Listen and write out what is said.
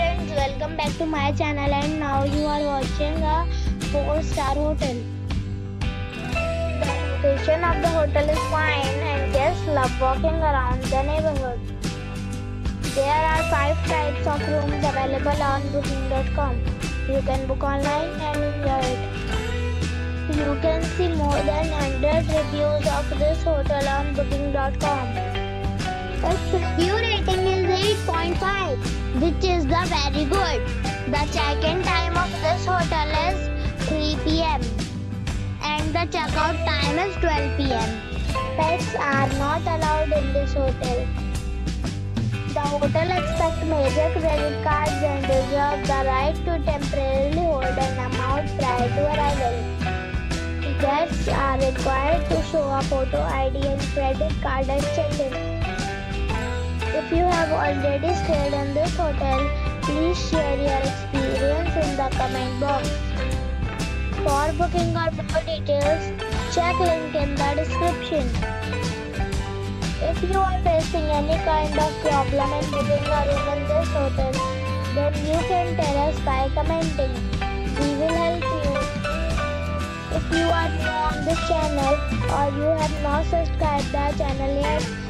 friends, welcome back to my channel and now you are watching a 4 star hotel. The location of the hotel is fine and guests love walking around the neighborhood. There are 5 types of rooms available on booking.com. You can book online and enjoy it. You can see more than 100 reviews of this hotel on booking.com. Its review rating is 8.5, which is the very good. The check-in time of this hotel is 3 p.m. and the checkout time is 12 p.m. Pets are not allowed in this hotel. The hotel accepts major credit cards and reserves the right to temporarily hold an amount prior to arrival. Guests are required to show a photo ID and credit card at check-in. If you have already stayed in this hotel, please share your experience in the comment box. For booking or more details, check link in the description. If you are facing any kind of problem in booking or in this hotel, then you can tell us by commenting. We will help you. If you are new on this channel or you have not subscribed our channel yet,